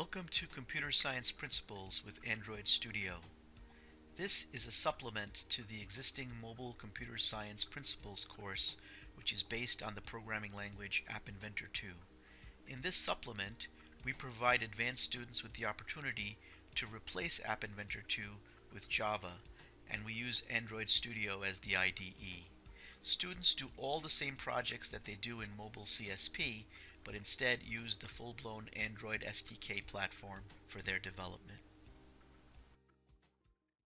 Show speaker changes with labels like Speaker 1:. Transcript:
Speaker 1: Welcome to Computer Science Principles with Android Studio. This is a supplement to the existing Mobile Computer Science Principles course, which is based on the programming language App Inventor 2. In this supplement, we provide advanced students with the opportunity to replace App Inventor 2 with Java, and we use Android Studio as the IDE. Students do all the same projects that they do in Mobile CSP, but instead use the full-blown Android SDK platform for their development.